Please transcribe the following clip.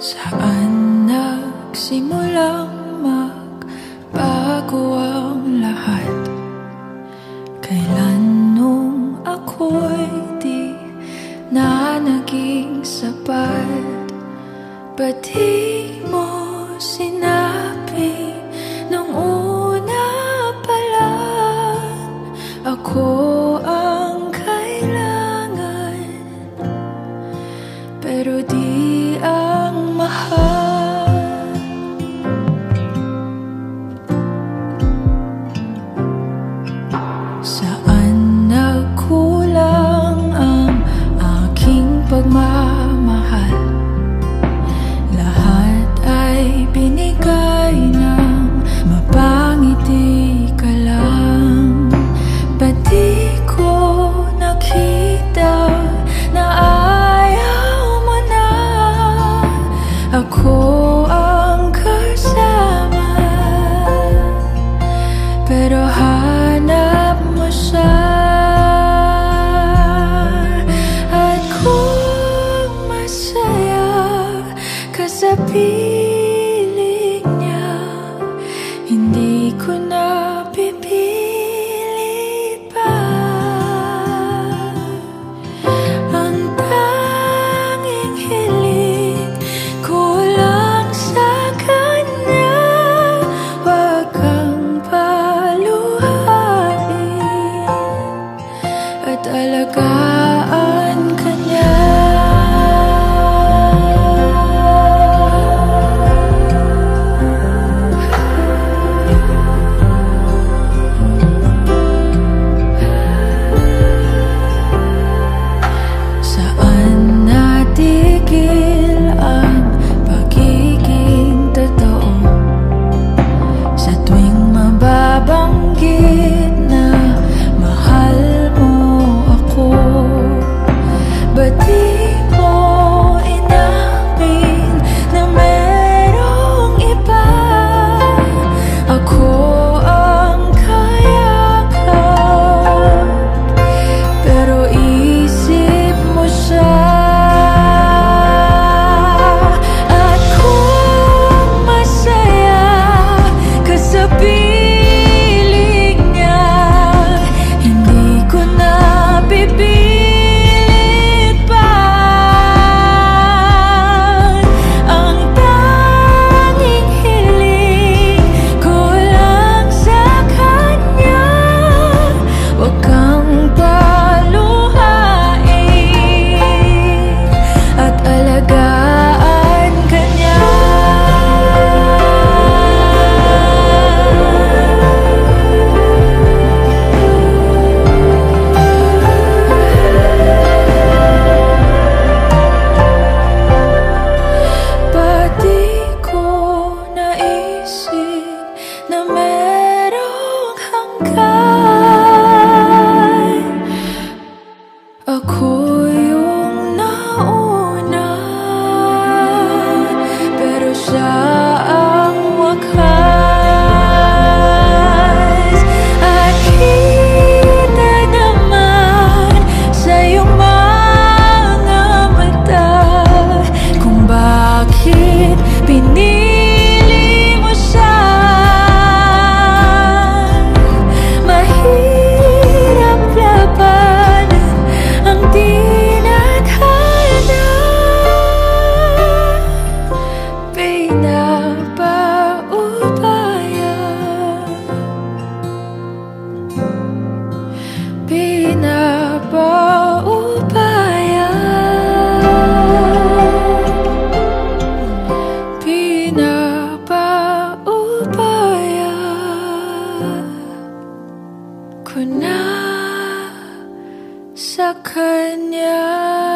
Saan nagsimulang magbago ang lahat? Kailan nung ako'y di na naging sapat? Ba't di mo piling niya. Hindi ko na pipili pa. Ang tanging hiling ko lang sa kanya. Huwag kang At alagaan A chord Pinapaubaya Pinapaubaya Ko na sa kanya.